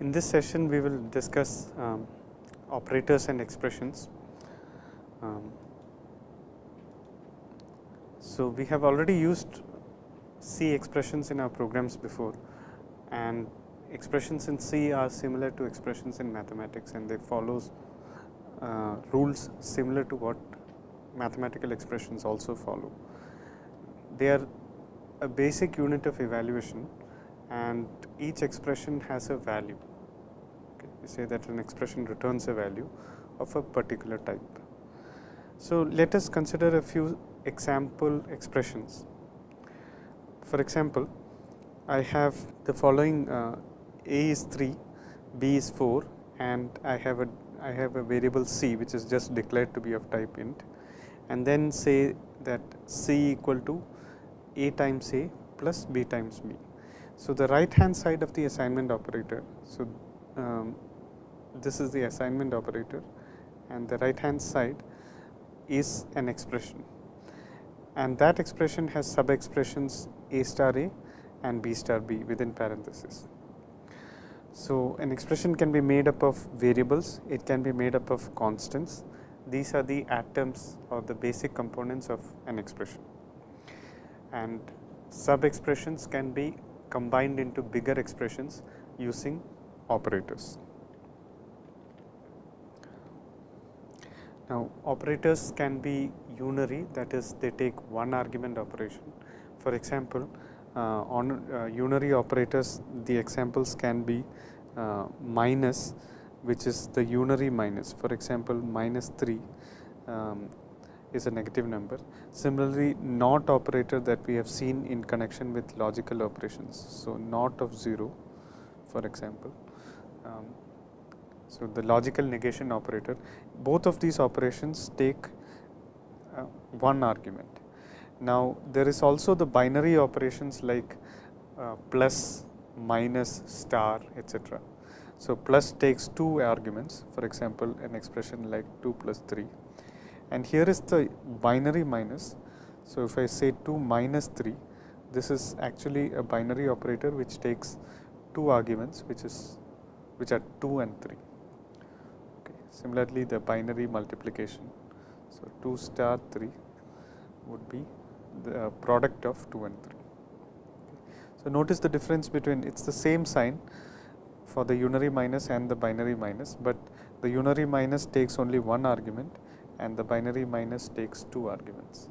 In this session, we will discuss um, operators and expressions. Um, so, we have already used C expressions in our programs before and expressions in C are similar to expressions in mathematics and they follows uh, rules similar to what mathematical expressions also follow. They are a basic unit of evaluation and each expression has a value. Okay. We say that an expression returns a value of a particular type. So, let us consider a few example expressions. For example, I have the following uh, a is 3, b is 4 and I have a I have a variable c which is just declared to be of type int and then say that c equal to a times a plus b times b. So, the right hand side of the assignment operator. So, um, this is the assignment operator and the right hand side is an expression and that expression has sub expressions a star a and b star b within parenthesis. So, an expression can be made up of variables, it can be made up of constants. These are the atoms or the basic components of an expression. And sub expressions can be combined into bigger expressions using operators. Now, operators can be unary that is they take one argument operation. For example, uh, on uh, unary operators the examples can be uh, minus which is the unary minus for example minus 3 um, is a negative number. Similarly, not operator that we have seen in connection with logical operations. So, not of 0 for example. Um, so, the logical negation operator both of these operations take uh, one argument. Now, there is also the binary operations like uh, plus, minus, star etc. So, plus takes two arguments for example, an expression like 2 plus 3 and here is the binary minus. So, if I say 2 minus 3 this is actually a binary operator which takes two arguments which is which are 2 and 3. Okay. Similarly, the binary multiplication. So, 2 star 3 would be the product of 2 and 3. So, notice the difference between it is the same sign for the unary minus and the binary minus, but the unary minus takes only one argument and the binary minus takes two arguments.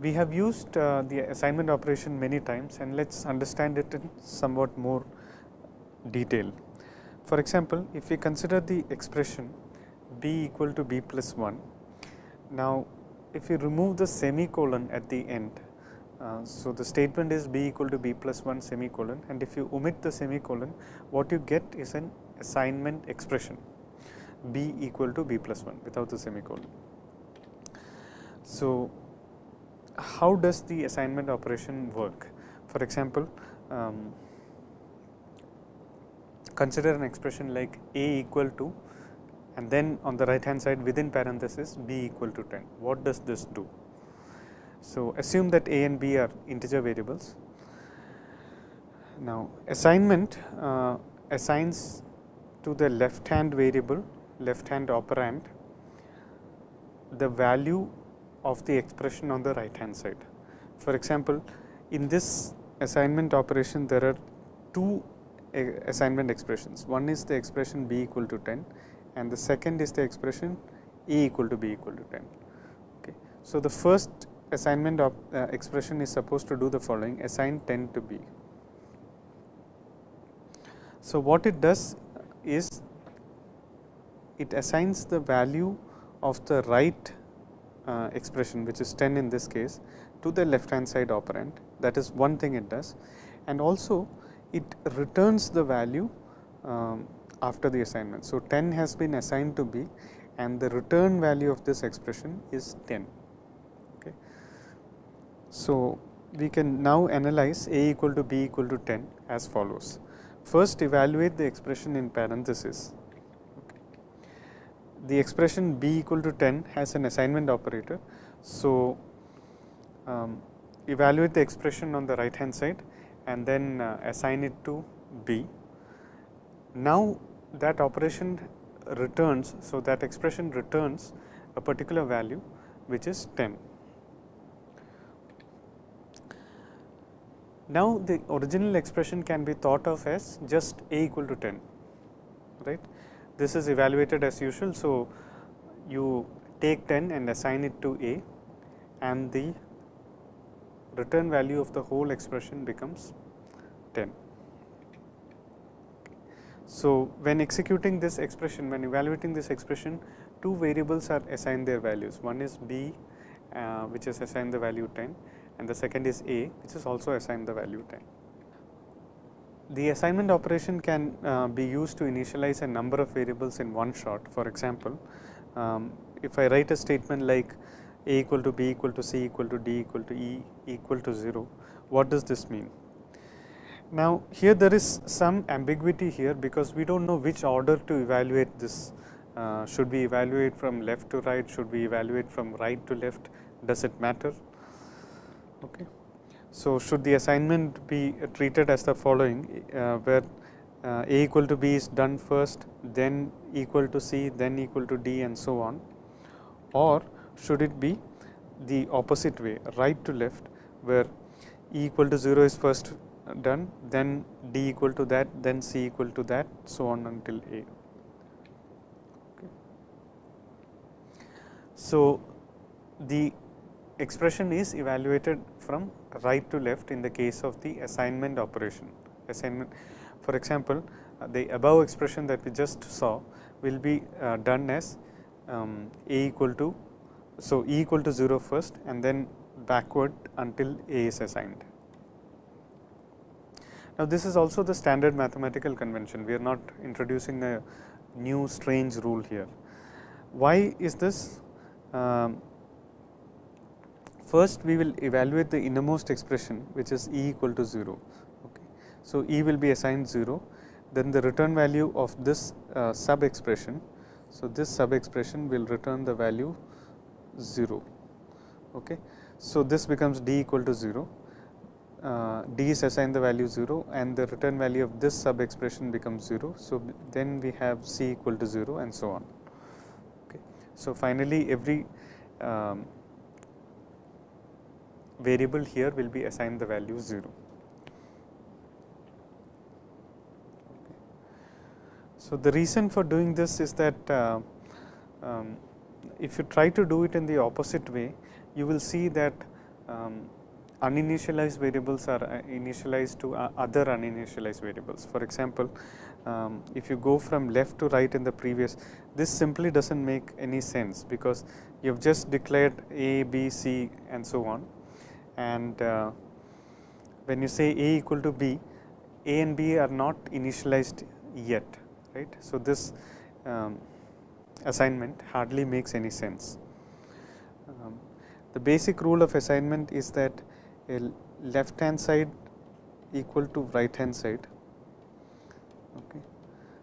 We have used uh, the assignment operation many times and let us understand it in somewhat more detail. For example, if we consider the expression b equal to b plus 1, now if we remove the semicolon at the end, uh, so the statement is b equal to b plus 1 semicolon and if you omit the semicolon, what you get is an assignment expression b equal to b plus 1 without the semicolon. So, how does the assignment operation work? For example, um, consider an expression like a equal to and then on the right hand side within parenthesis b equal to 10. What does this do? So, assume that a and b are integer variables. Now, assignment uh, assigns to the left hand variable left hand operand the value of the expression on the right hand side. For example, in this assignment operation there are two assignment expressions. One is the expression b equal to 10 and the second is the expression a equal to b equal to 10. Okay. So, the first assignment of uh, expression is supposed to do the following assign 10 to b. So, what it does is it assigns the value of the right uh, expression which is 10 in this case to the left hand side operand that is one thing it does and also it returns the value um, after the assignment. So, 10 has been assigned to b and the return value of this expression is 10. So, we can now analyze a equal to b equal to 10 as follows. First evaluate the expression in parenthesis. The expression b equal to 10 has an assignment operator. So, um, evaluate the expression on the right hand side and then uh, assign it to b. Now, that operation returns, so that expression returns a particular value which is 10. Now, the original expression can be thought of as just a equal to 10, right. This is evaluated as usual. So, you take 10 and assign it to a and the return value of the whole expression becomes 10. So, when executing this expression, when evaluating this expression, two variables are assigned their values. One is b, uh, which is assigned the value 10 and the second is a, which is also assigned the value 10. The assignment operation can uh, be used to initialize a number of variables in one shot. For example, um, if I write a statement like a equal to b equal to c equal to d equal to e equal to 0, what does this mean? Now, here there is some ambiguity here because we do not know which order to evaluate this. Uh, should we evaluate from left to right, should we evaluate from right to left, does it matter? Okay. So, should the assignment be treated as the following uh, where uh, a equal to b is done first, then equal to c, then equal to d and so on or should it be the opposite way right to left where e equal to 0 is first done, then d equal to that, then c equal to that, so on until a. Okay. So, the expression is evaluated from right to left in the case of the assignment operation. Assignment, for example, uh, the above expression that we just saw will be uh, done as um, a equal to, so e equal to 0 first and then backward until a is assigned. Now, this is also the standard mathematical convention, we are not introducing a new strange rule here. Why is this? Um, first we will evaluate the innermost expression which is E equal to 0. Okay. So, E will be assigned 0, then the return value of this uh, sub expression. So, this sub expression will return the value 0. Okay. So, this becomes D equal to 0 uh, d is assigned the value 0 and the return value of this sub expression becomes 0. So, then we have c equal to 0 and so on. Okay. So, finally, every um, variable here will be assigned the value 0. So, the reason for doing this is that uh, um, if you try to do it in the opposite way, you will see that um, uninitialized variables are uh, initialized to uh, other uninitialized variables. For example, um, if you go from left to right in the previous, this simply does not make any sense because you have just declared A, B, C and so on and uh, when you say A equal to B, A and B are not initialized yet, right. So, this um, assignment hardly makes any sense. Um, the basic rule of assignment is that left hand side equal to right hand side. Okay.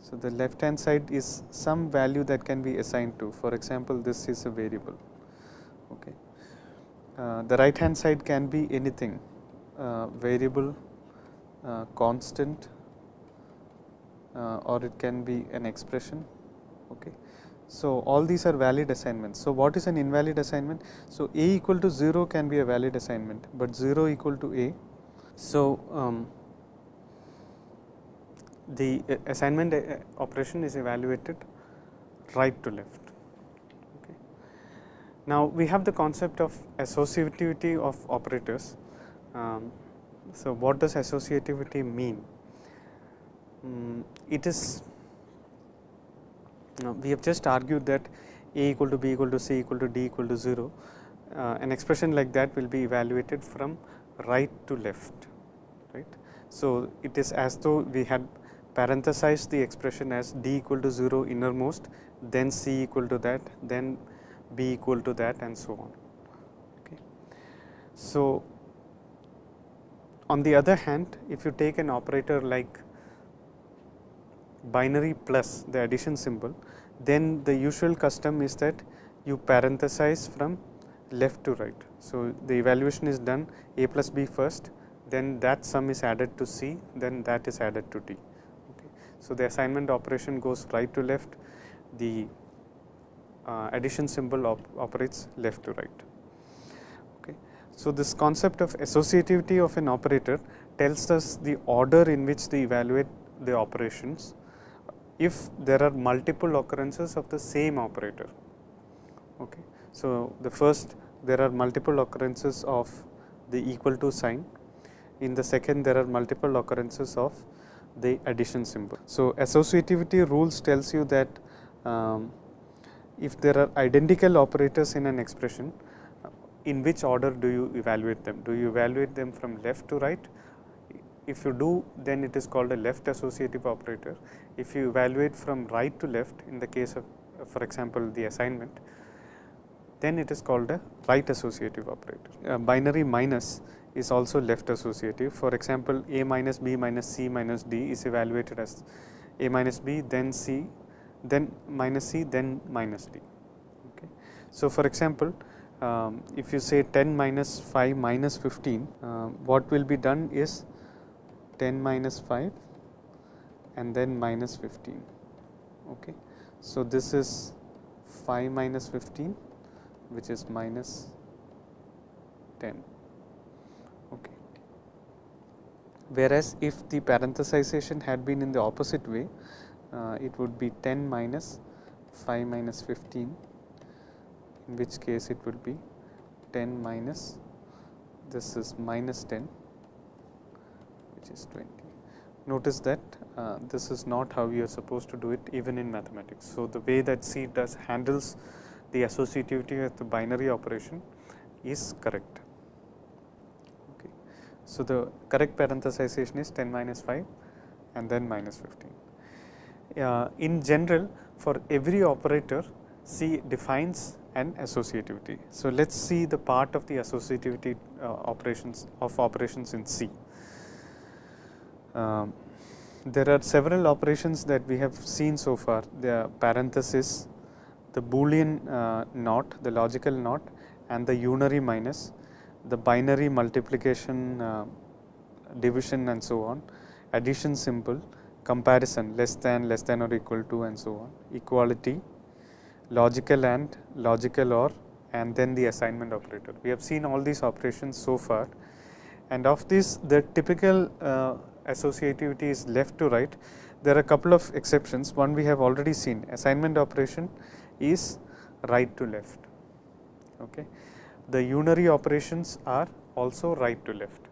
So, the left hand side is some value that can be assigned to for example, this is a variable. Okay. Uh, the right hand side can be anything uh, variable, uh, constant or it can be an expression. Okay. So, all these are valid assignments. So, what is an invalid assignment? So, a equal to 0 can be a valid assignment, but 0 equal to a. So, um, the assignment operation is evaluated right to left. Now, we have the concept of associativity of operators. Um, so, what does associativity mean? Um, it is we have just argued that A equal to B equal to C equal to D equal to 0, uh, an expression like that will be evaluated from right to left, right. So, it is as though we had parenthesized the expression as D equal to 0 innermost, then C equal to that, then B equal to that and so on. Okay. So, on the other hand, if you take an operator like binary plus the addition symbol, then the usual custom is that you parenthesize from left to right. So, the evaluation is done a plus b first then that sum is added to c then that is added to d. Okay. So, the assignment operation goes right to left the uh, addition symbol op operates left to right. Okay. So, this concept of associativity of an operator tells us the order in which they evaluate the operations if there are multiple occurrences of the same operator. Okay. So, the first there are multiple occurrences of the equal to sign, in the second there are multiple occurrences of the addition symbol. So, associativity rules tells you that um, if there are identical operators in an expression, uh, in which order do you evaluate them? Do you evaluate them from left to right? If you do, then it is called a left associative operator. If you evaluate from right to left, in the case of, for example, the assignment, then it is called a right associative operator. A binary minus is also left associative. For example, a minus b minus c minus d is evaluated as a minus b, then c, then minus c, then minus d. Okay. So, for example, um, if you say 10 minus 5 minus 15, uh, what will be done is 10 minus 5 and then minus 15. Okay. So, this is 5 minus 15 which is minus 10. Okay. Whereas, if the parenthesization had been in the opposite way, it would be 10 minus 5 minus 15, in which case it would be 10 minus this is minus 10 which is 20. Notice that uh, this is not how you are supposed to do it even in mathematics. So, the way that C does handles the associativity of the binary operation is correct. Okay. So, the correct parenthesization is 10 minus 5 and then minus 15. Uh, in general for every operator C defines an associativity. So, let us see the part of the associativity uh, operations of operations in C. Um, there are several operations that we have seen so far the parenthesis, the boolean uh, not, the logical not and the unary minus, the binary multiplication, uh, division and so on, addition symbol, comparison less than, less than or equal to and so on, equality, logical and, logical or and then the assignment operator. We have seen all these operations so far and of this the typical uh, associativity is left to right. There are a couple of exceptions, one we have already seen assignment operation is right to left. Okay. The unary operations are also right to left.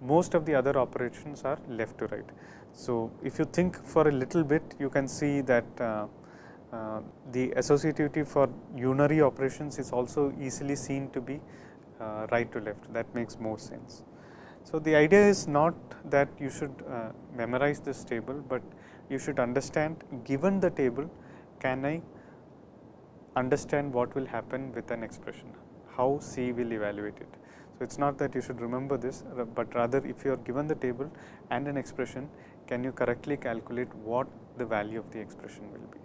Most of the other operations are left to right. So, if you think for a little bit you can see that uh, uh, the associativity for unary operations is also easily seen to be uh, right to left that makes more sense. So, the idea is not that you should uh, memorize this table, but you should understand given the table can I understand what will happen with an expression, how C will evaluate it. So, it is not that you should remember this, but rather if you are given the table and an expression, can you correctly calculate what the value of the expression will be.